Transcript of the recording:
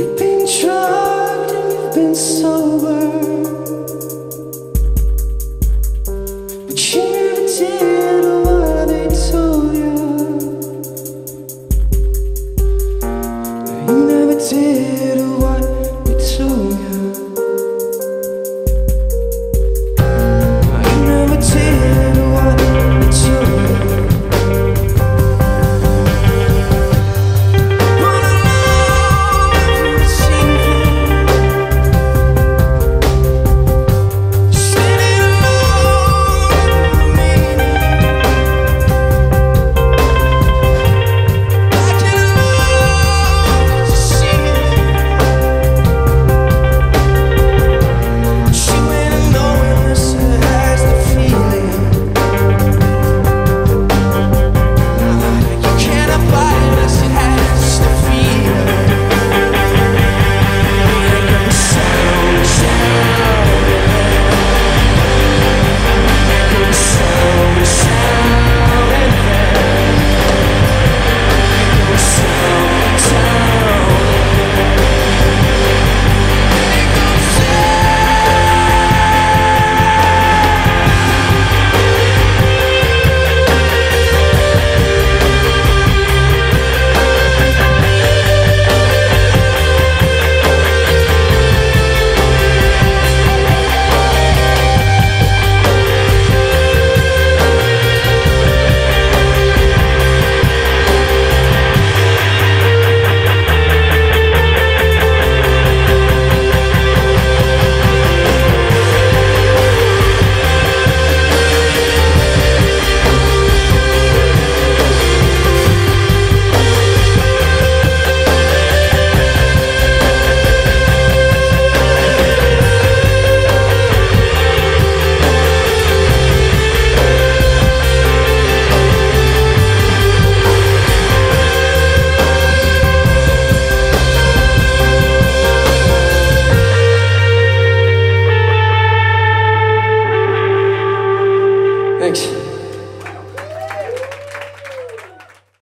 You've been drugged and you've been sober.